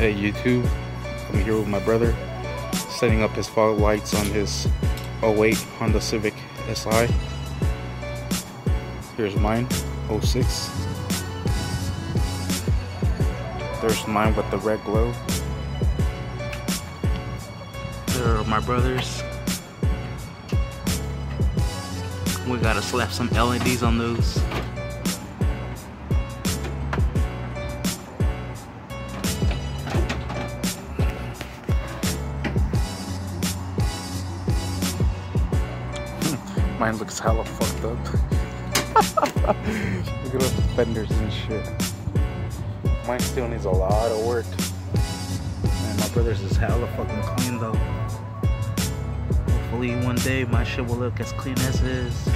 Hey YouTube, I'm here with my brother, setting up his fog lights on his 08 Honda Civic Si. Here's mine, 06. There's mine with the red glow. There are my brothers. We gotta slap some LEDs on those. Mine looks hella fucked up. Look at those fenders and shit. Mine still needs a lot of work. Man, my brother's is hella fucking clean though. Hopefully one day my shit will look as clean as his.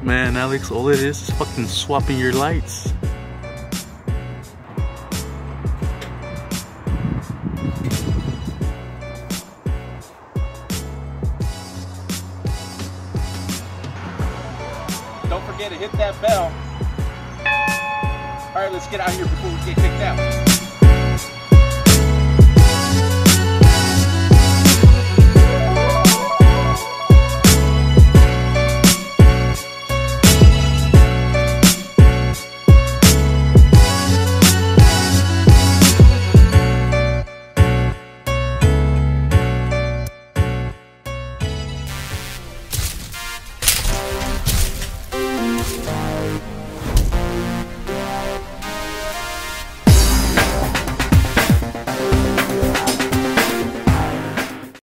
Man, Alex, all it is is fucking swapping your lights. Don't forget to hit that bell. All right, let's get out of here before we get kicked out.